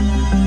Bye.